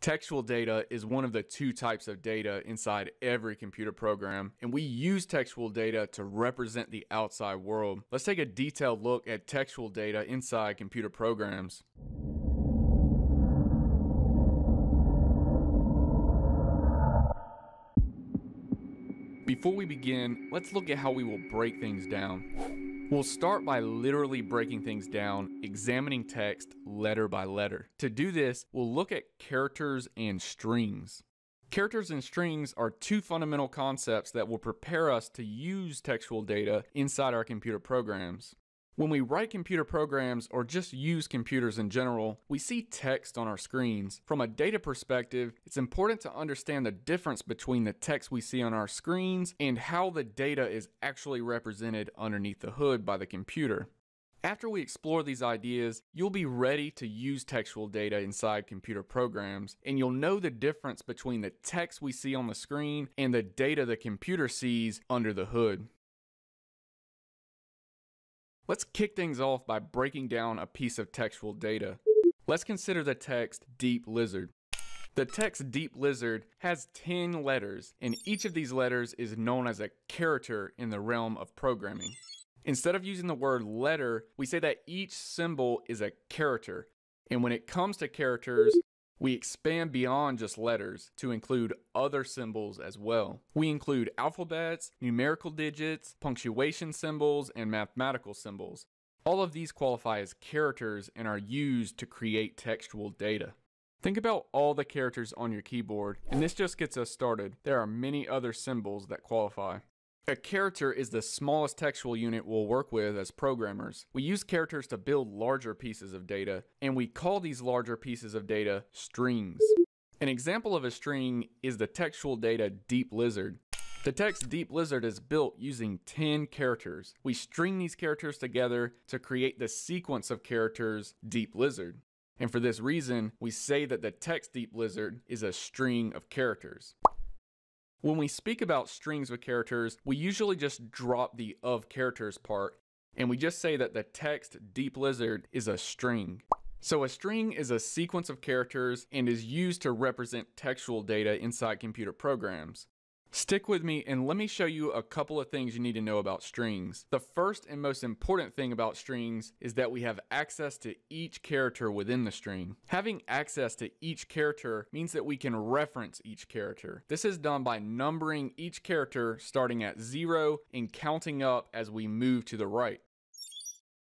Textual data is one of the two types of data inside every computer program, and we use textual data to represent the outside world. Let's take a detailed look at textual data inside computer programs. Before we begin, let's look at how we will break things down. We'll start by literally breaking things down, examining text letter by letter. To do this, we'll look at characters and strings. Characters and strings are two fundamental concepts that will prepare us to use textual data inside our computer programs. When we write computer programs or just use computers in general, we see text on our screens. From a data perspective, it's important to understand the difference between the text we see on our screens and how the data is actually represented underneath the hood by the computer. After we explore these ideas, you'll be ready to use textual data inside computer programs, and you'll know the difference between the text we see on the screen and the data the computer sees under the hood. Let's kick things off by breaking down a piece of textual data. Let's consider the text Deep Lizard. The text Deep Lizard has 10 letters, and each of these letters is known as a character in the realm of programming. Instead of using the word letter, we say that each symbol is a character. And when it comes to characters, we expand beyond just letters to include other symbols as well. We include alphabets, numerical digits, punctuation symbols, and mathematical symbols. All of these qualify as characters and are used to create textual data. Think about all the characters on your keyboard, and this just gets us started. There are many other symbols that qualify. A character is the smallest textual unit we'll work with as programmers. We use characters to build larger pieces of data, and we call these larger pieces of data strings. An example of a string is the textual data Deep Lizard. The text Deep Lizard is built using 10 characters. We string these characters together to create the sequence of characters Deep Lizard. And for this reason, we say that the text Deep Lizard is a string of characters. When we speak about strings with characters, we usually just drop the of characters part and we just say that the text deep lizard is a string. So a string is a sequence of characters and is used to represent textual data inside computer programs. Stick with me and let me show you a couple of things you need to know about strings. The first and most important thing about strings is that we have access to each character within the string. Having access to each character means that we can reference each character. This is done by numbering each character starting at zero and counting up as we move to the right.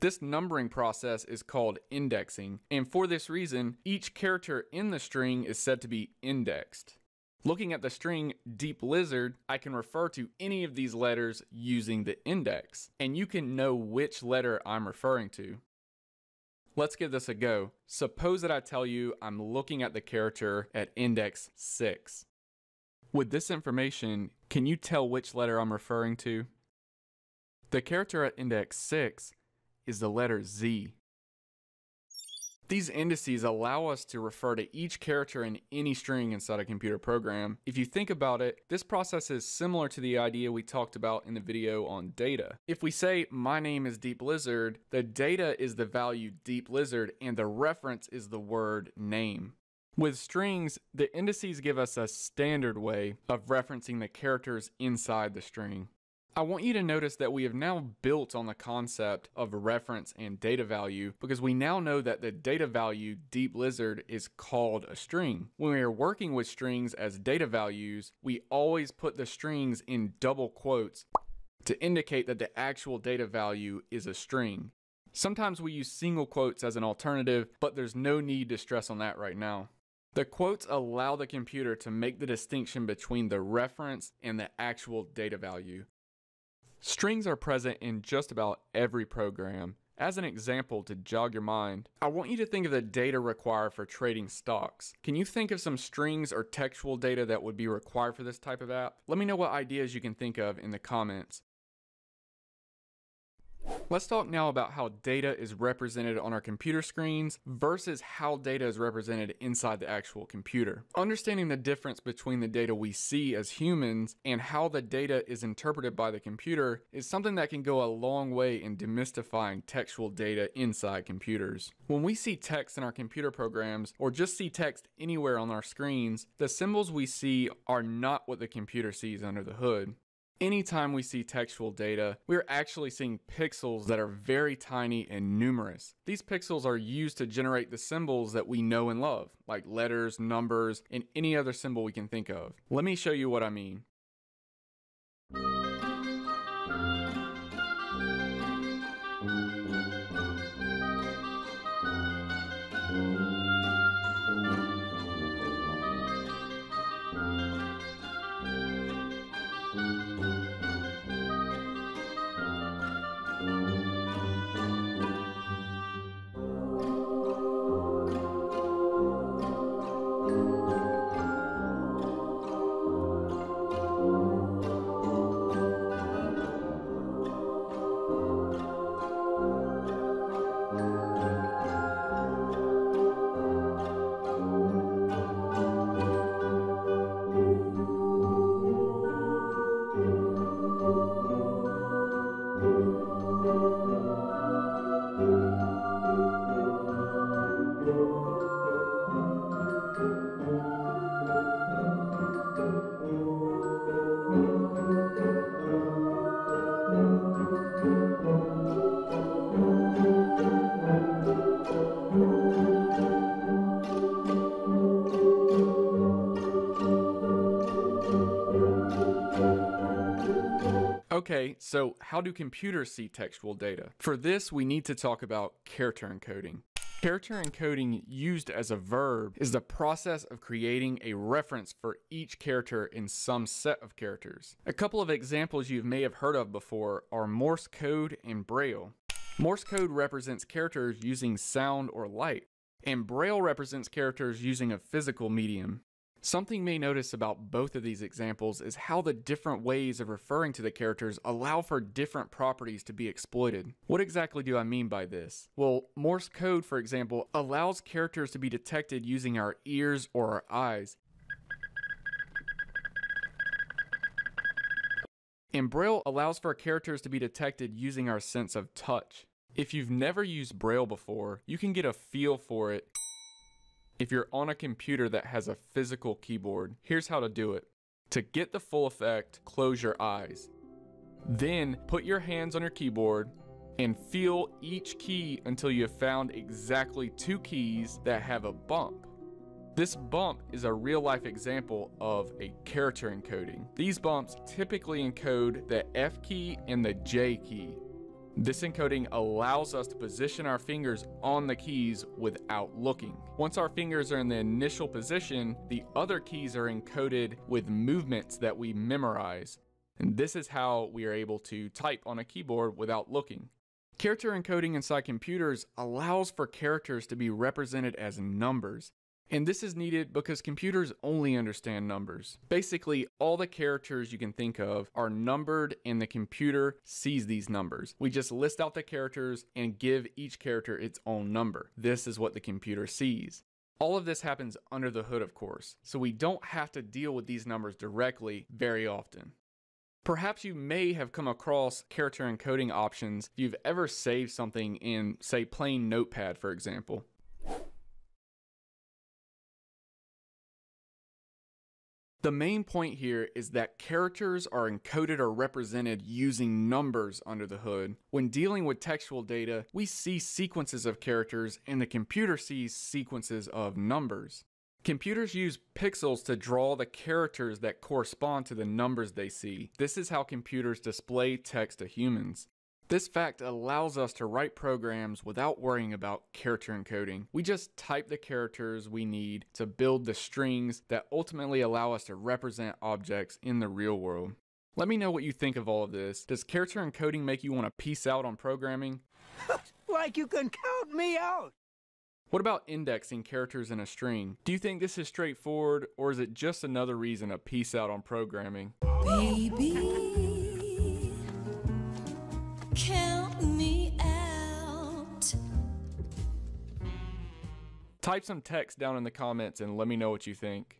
This numbering process is called indexing, and for this reason, each character in the string is said to be indexed. Looking at the string deep lizard, I can refer to any of these letters using the index, and you can know which letter I'm referring to. Let's give this a go. Suppose that I tell you I'm looking at the character at index 6. With this information, can you tell which letter I'm referring to? The character at index 6 is the letter Z. These indices allow us to refer to each character in any string inside a computer program. If you think about it, this process is similar to the idea we talked about in the video on data. If we say, my name is Deep Lizard, the data is the value Deep Lizard and the reference is the word name. With strings, the indices give us a standard way of referencing the characters inside the string. I want you to notice that we have now built on the concept of reference and data value because we now know that the data value deep lizard is called a string. When we are working with strings as data values, we always put the strings in double quotes to indicate that the actual data value is a string. Sometimes we use single quotes as an alternative, but there's no need to stress on that right now. The quotes allow the computer to make the distinction between the reference and the actual data value. Strings are present in just about every program. As an example to jog your mind, I want you to think of the data required for trading stocks. Can you think of some strings or textual data that would be required for this type of app? Let me know what ideas you can think of in the comments. Let's talk now about how data is represented on our computer screens versus how data is represented inside the actual computer. Understanding the difference between the data we see as humans and how the data is interpreted by the computer is something that can go a long way in demystifying textual data inside computers. When we see text in our computer programs or just see text anywhere on our screens, the symbols we see are not what the computer sees under the hood. Anytime we see textual data, we're actually seeing pixels that are very tiny and numerous. These pixels are used to generate the symbols that we know and love, like letters, numbers, and any other symbol we can think of. Let me show you what I mean. Okay, so how do computers see textual data? For this, we need to talk about character encoding. Character encoding used as a verb is the process of creating a reference for each character in some set of characters. A couple of examples you may have heard of before are Morse code and Braille. Morse code represents characters using sound or light, and Braille represents characters using a physical medium. Something you may notice about both of these examples is how the different ways of referring to the characters allow for different properties to be exploited. What exactly do I mean by this? Well, Morse code, for example, allows characters to be detected using our ears or our eyes. And Braille allows for characters to be detected using our sense of touch. If you've never used Braille before, you can get a feel for it if you're on a computer that has a physical keyboard, here's how to do it. To get the full effect, close your eyes. Then put your hands on your keyboard and feel each key until you have found exactly two keys that have a bump. This bump is a real life example of a character encoding. These bumps typically encode the F key and the J key. This encoding allows us to position our fingers on the keys without looking. Once our fingers are in the initial position, the other keys are encoded with movements that we memorize. And this is how we are able to type on a keyboard without looking. Character encoding inside computers allows for characters to be represented as numbers, and this is needed because computers only understand numbers. Basically, all the characters you can think of are numbered and the computer sees these numbers. We just list out the characters and give each character its own number. This is what the computer sees. All of this happens under the hood, of course, so we don't have to deal with these numbers directly very often. Perhaps you may have come across character encoding options if you've ever saved something in, say, plain Notepad, for example. The main point here is that characters are encoded or represented using numbers under the hood. When dealing with textual data, we see sequences of characters and the computer sees sequences of numbers. Computers use pixels to draw the characters that correspond to the numbers they see. This is how computers display text to humans. This fact allows us to write programs without worrying about character encoding. We just type the characters we need to build the strings that ultimately allow us to represent objects in the real world. Let me know what you think of all of this. Does character encoding make you want to peace out on programming? like you can count me out! What about indexing characters in a string? Do you think this is straightforward, or is it just another reason to peace out on programming? Baby Type some text down in the comments and let me know what you think.